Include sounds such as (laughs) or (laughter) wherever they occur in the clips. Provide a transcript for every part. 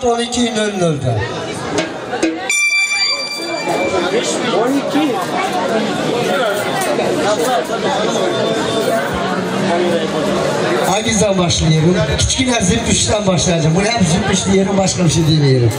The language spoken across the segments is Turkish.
saat 12.00'da. 12. Hangisinden başlayalım? Küçükler züppüşten başlayacağım. Bu hep züppüş diyelim, başka bir şey demeyelim.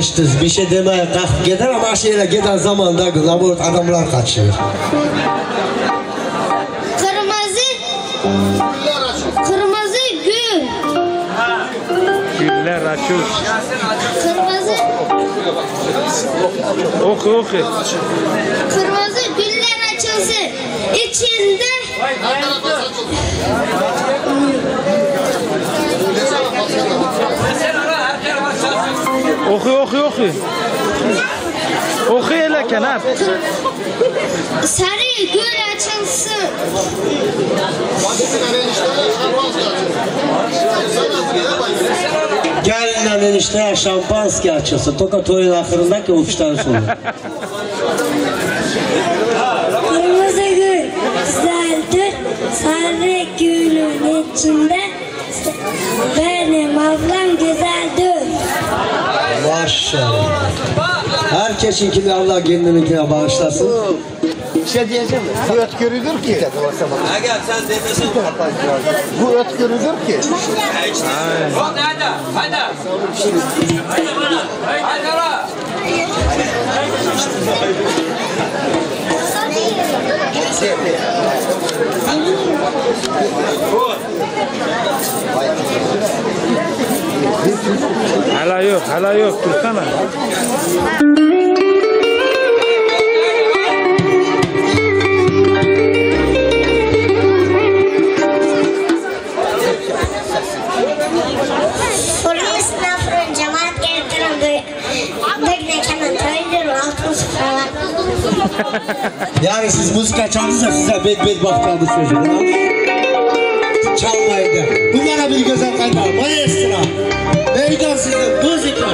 İşte bir şey demeye kalk gider ama şeyle giden zamanda labort adamlar kaçıyor. Kırmızı, kırmızı gül, Güller açıyor. kırmızı, Oku oku. kırmızı Oku oku oku. Oku hele Kenan. Sarı gül açılsın. Gelinle enişteye şampanski açılsın. Toka toyun ahırındaki uçtan sonra. Kırmızı gül güzeldir. Sarı gülün içinde benim ablam güzeldir. Maşallah. Herkesinkini Allah kendininkine bağışlasın. Bu ötkörüdür ki. Aga sen demesin. Bu ötkörüdür ki. Hadi hadi. Hadi. Hadi bana. Hadi la. Hala yok hala yok dursana. Yani siz müzik çalınca size bed bed bakacağınız çocuk. ha? Çalmayın da. Bunlara bir güzel kayda. Maestro. Meydan size müzika.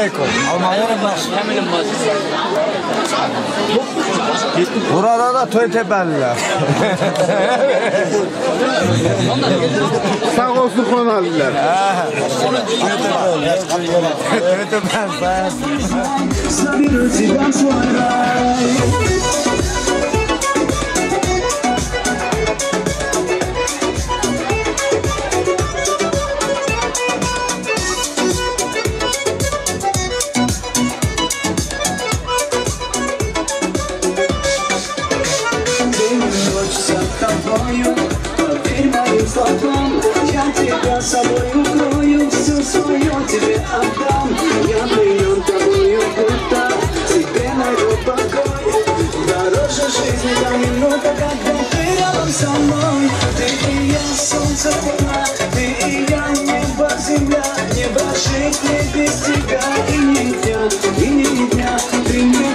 Aleyküm. Burada da toy tepeliler. Sağ olsun konalılar. Toy tepeliler. Со мной. Ты и я, солнце, луна Ты и я, небо, земля. Не прожить мне без тебя И ни дня, и ни дня. Ты мне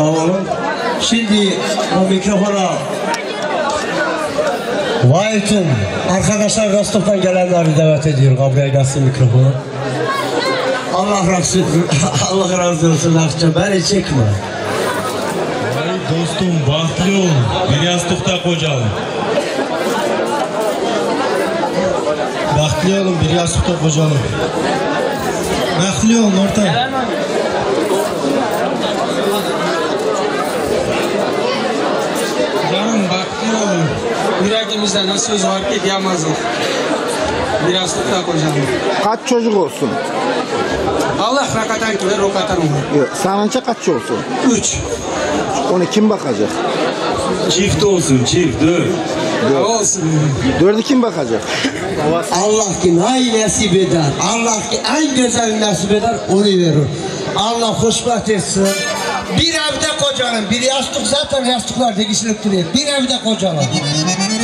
Sağ olun. Şimdi o mikrofona Vahit'in arkadaşlar Rostov'dan gelenleri davet ediyor. Buraya gelsin mikrofonu. Allah razı (laughs) Allah razı olsun Akça. Beni çekme. Dostum bahtlı ol. Bir yastıkta kocalın. Bahtlı olun bir yastıkta kocalın. Bahtlı olun orta. Yüreğimizde ne söz var ki diyemezdik. Biraz tutak hocam. Kaç çocuk olsun? Allah rakatan kile rokatan olur. Yok, sanınca kaç olsun? Üç. Onu kim bakacak? Çift olsun çift dur. Ha, olsun. Dördü kim bakacak? Allah ki ay nasip eder. Allah ki en güzel nasip eder onu verir. Allah hoşbat etsin. Bir evde kocanın, bir yastık zaten yastıklar dikişilip duruyor. Bir evde kocanın.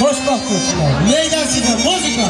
hoş bakıyorsunlar. Üyeyden size muzika.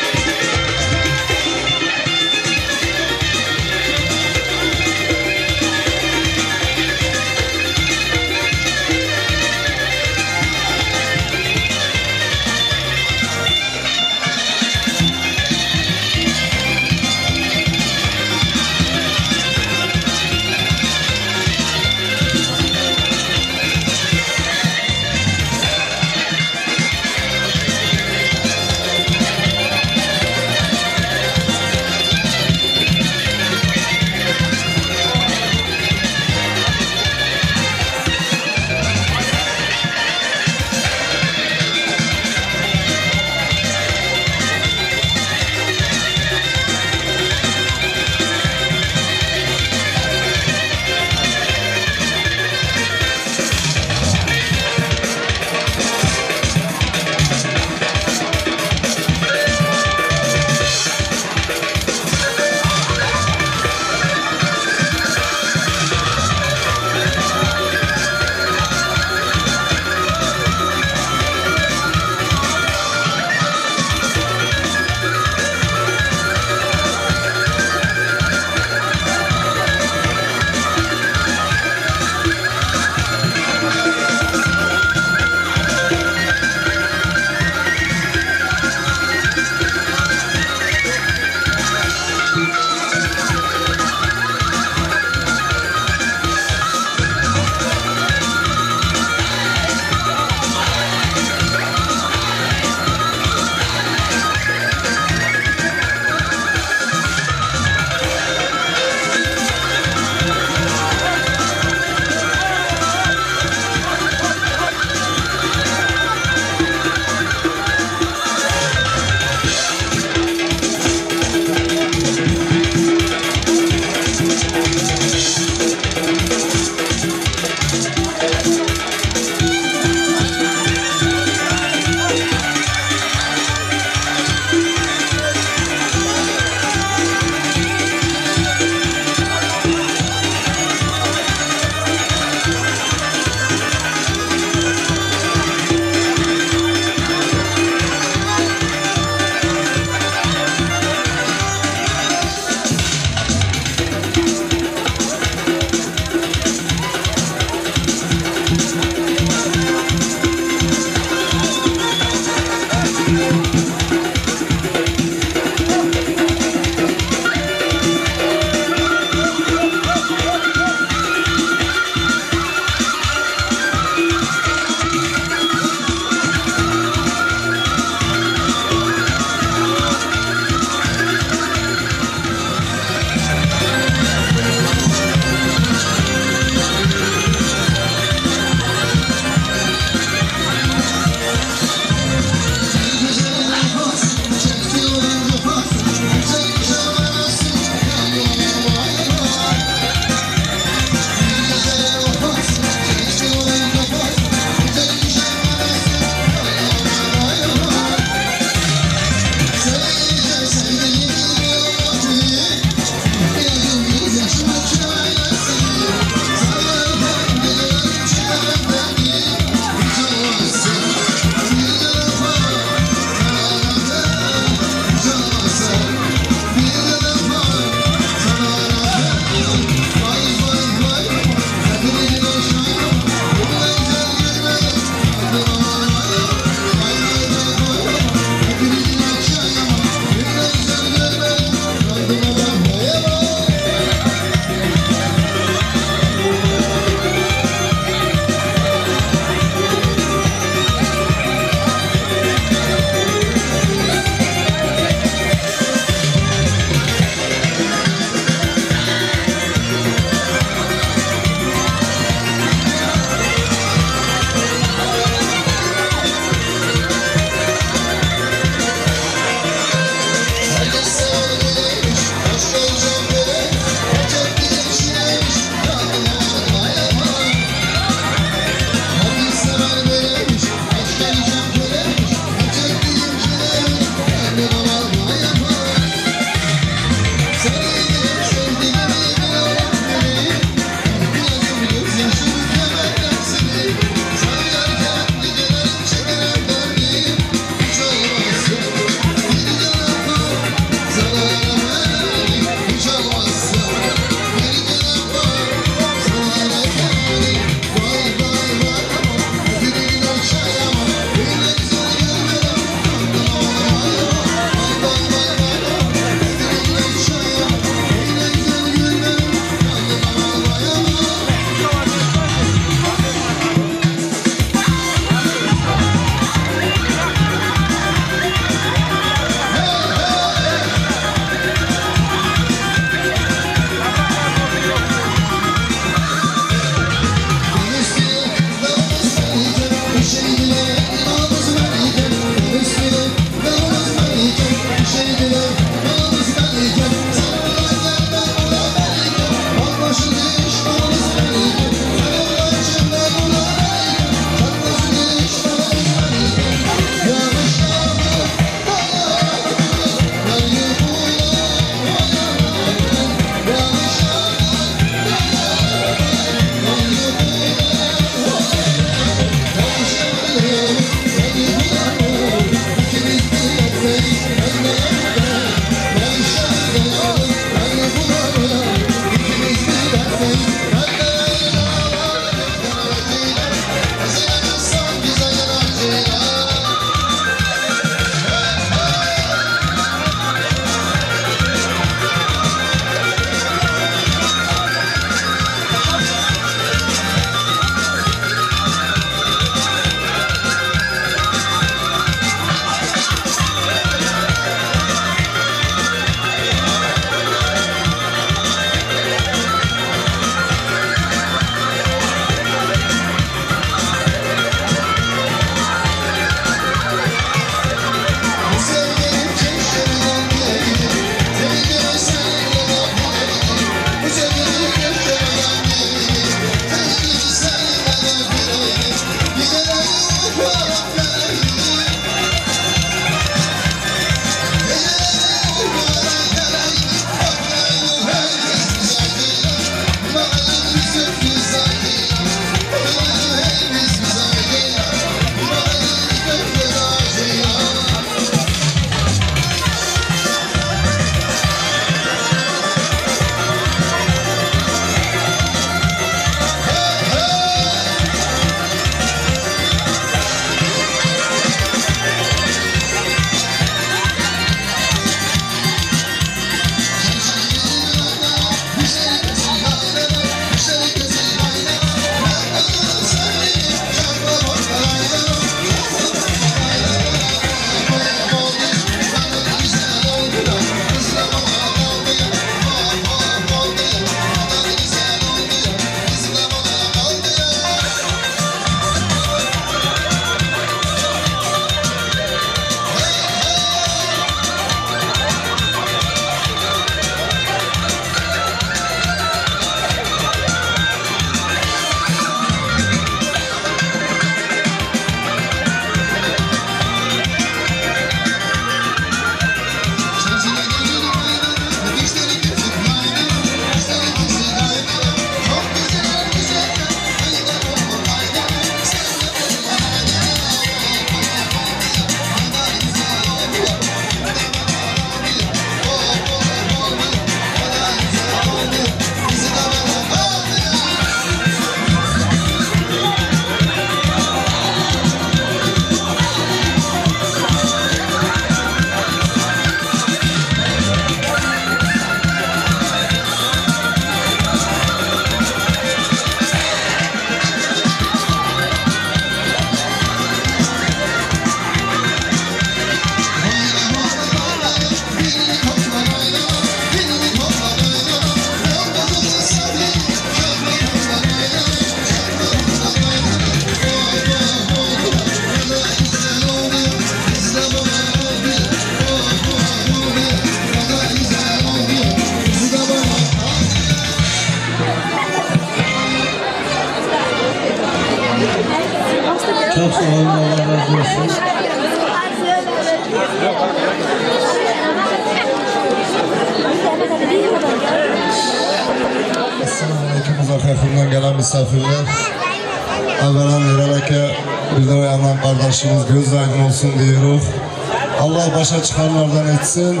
Etsin.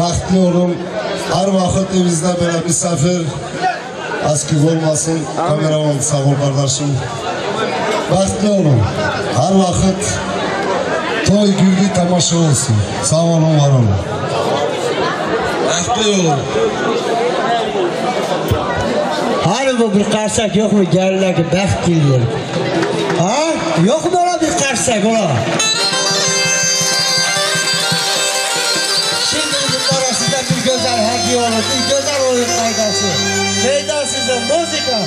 Baktlı olun. Her vakit evinizde böyle misafir askık olmasın. Kameraman sağ ol kardeşim. Baktlı olun. Her vakit toy gülgü tamaşa olsun. Sağ olun var olun. Baktlı olun. Hani bu bir karsak yok mu gelirler ki bəxt dilir. Ha? Yok mu ola bir karsak ola? Güzel hediye olur. Bir güzel oyun kaydası. Meydan size müzika.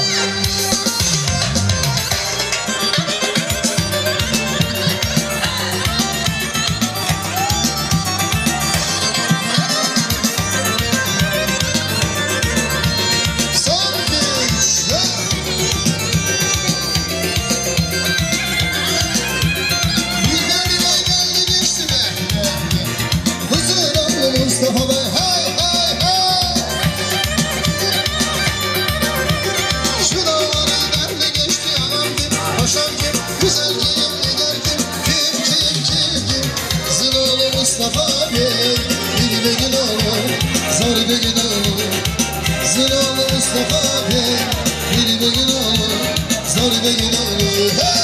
bir gün olur Zil Mustafa abi Bir bir gün olur Zor bir gün olur hey!